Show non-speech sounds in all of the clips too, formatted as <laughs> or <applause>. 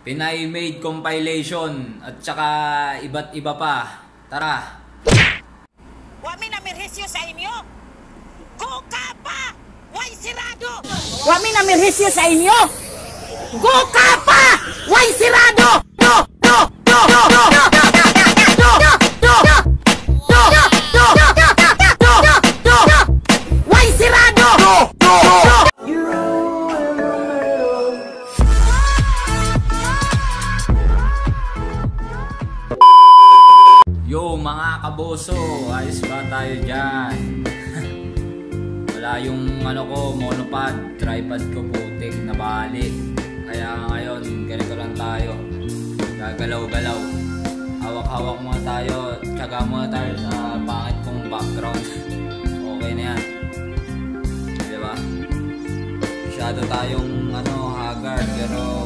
Pinay made compilation at saka iba't iba pa. Tara. Wami na merhisyo sa inyo. Go Kapa! Way sirado! Wami na merhisyo sa inyo. Go Kapa! Way sirado! Mga kaboso, ayos ba tayo dyan? <laughs> Wala yung ano ko, monopod, tripod ko putik, nabalik. Kaya ngayon, ganito lang tayo. Gagalaw-galaw. Hawak-hawak muna tayo, tsaga muna tayo sa pangit kong background. Okay na yan. Diba? Masyado tayong ano, haggard, pero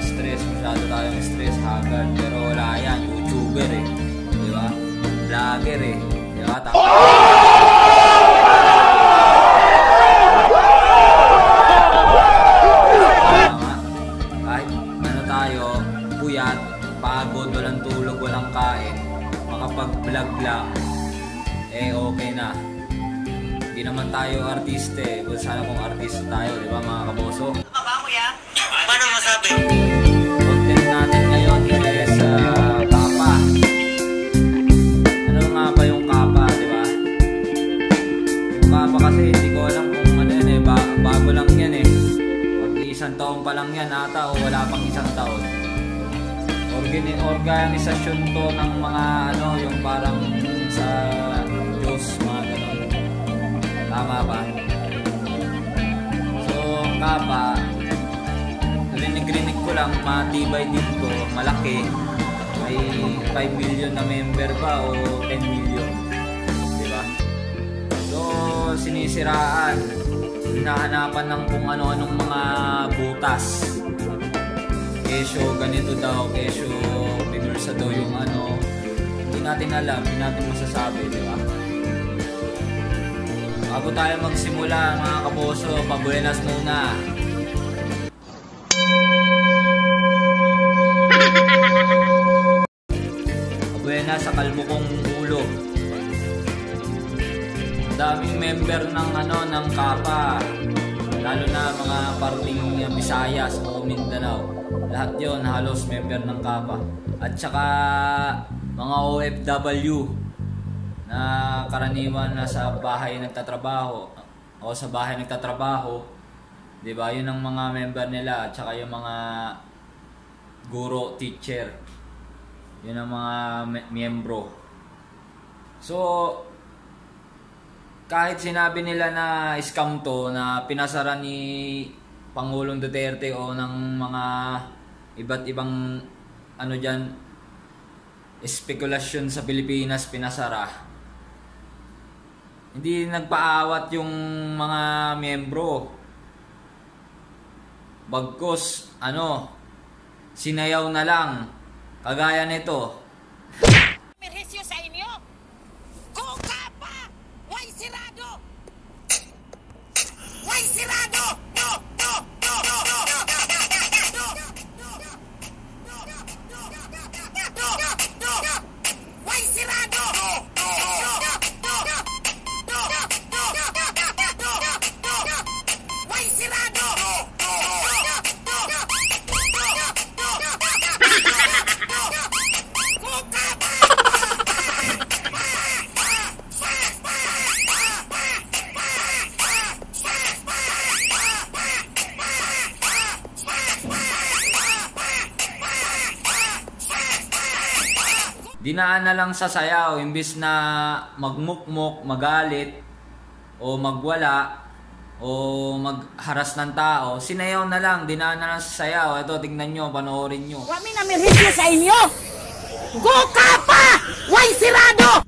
stress, masyado tayong stress, haggard, pero wala yan, YouTuber eh. Di ba? Vlogger eh. Di ba? Ta- Tama. Kahit ano tayo, puyat, pagod, walang tulog, walang kain, makapag-vlog lang, eh okay na. Hindi naman tayo artiste eh. Well, sana kung artiste tayo, di ba mga kaboso? Baba kuya? Paano masabi? Mag isang taon pa lang yan ata o wala pang isang taon. Organi organisasyon to ng mga ano, yung parang sa Diyos, mga ganun. Tama ba? So, kapa, rinig-rinig ko lang, matibay din ko, malaki. May 5 million na member ba o 10 million? Di ba? So, sinisiraan. Hinahanapan ng kung ano-anong mga butas. Kesyo ganito daw, kesyo pinulsa daw yung ano. Hindi natin alam, hindi natin masasabi, di ba? Bago tayo magsimula mga kaboso, pabuenas muna. <laughs> Buena sa kalbo kong ulo. Daming member ng ano ng Kapa. Lalo na mga parting uh, Visayas o Mindanao. Lahat 'yon halos member ng Kapa. At saka mga OFW na karaniwan na sa bahay nagtatrabaho o sa bahay nagtatrabaho. 'Di ba? 'Yun ang mga member nila at saka yung mga guro, teacher. Yun ang mga miyembro. So, kahit sinabi nila na scam to, na pinasara ni Pangulong Duterte o ng mga iba't ibang ano dyan, spekulasyon sa Pilipinas pinasara. Hindi nagpaawat yung mga miyembro. Bagkos, ano, sinayaw na lang. Kagaya nito, dinaan na lang sa sayaw imbis na magmukmok, magalit o magwala o magharas ng tao, sinayaw na lang, dinaan na lang sa sayaw. Ito, tingnan nyo, panoorin nyo. Wami na merhisyo sa inyo. Go Kapa! Way sirado!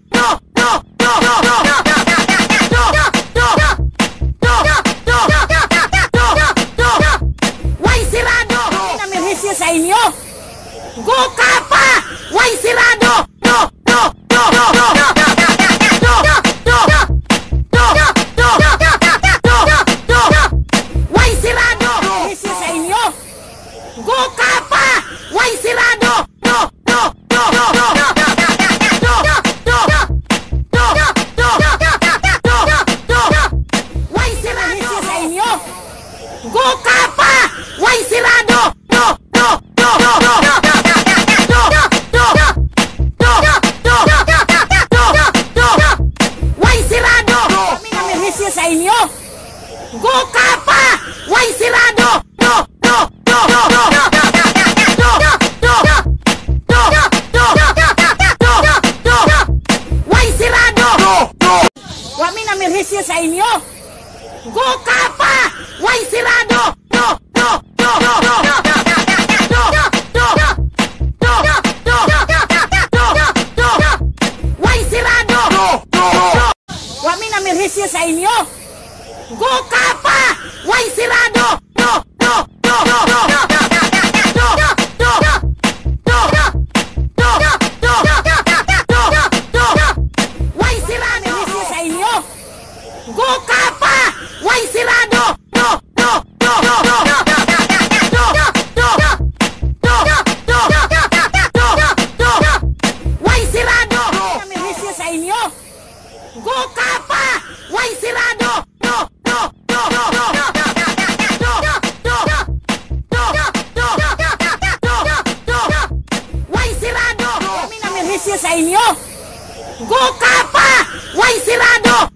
ce sa yo ko kafa wai sirado no no no no no Wamina merece. Go cap siya sa inyo! Go Kappa! Why sirado!